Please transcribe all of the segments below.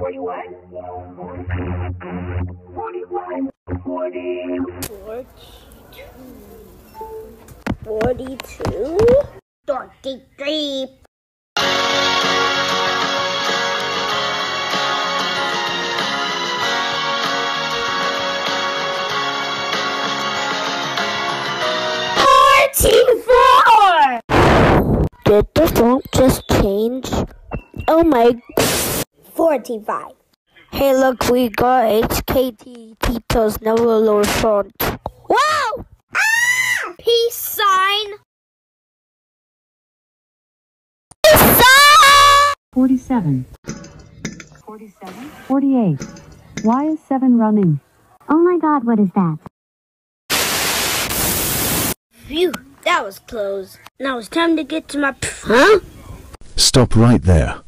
Forty-two. Forty-three. Forty-four. Did the font just change? Oh my. Forty-five. Hey, look, we got HKT Tito's Never Lower font. Wow! Ah! Peace sign. Peace sign. 47. 47. 48. Why is 7 running? Oh my god, what is that? Phew, that was close. Now it's time to get to my. Huh? Stop right there.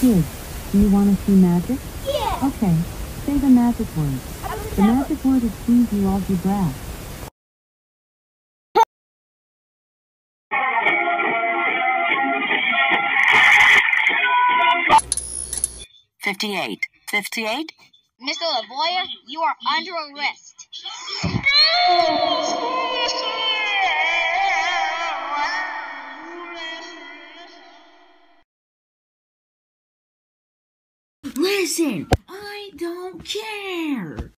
Kids. Do you want to see magic? Yeah. Okay. Say the magic word. The magic word is please you all do grass. Fifty-eight. Fifty-eight? Mr. Lavoya, you are under arrest. Listen, I don't care.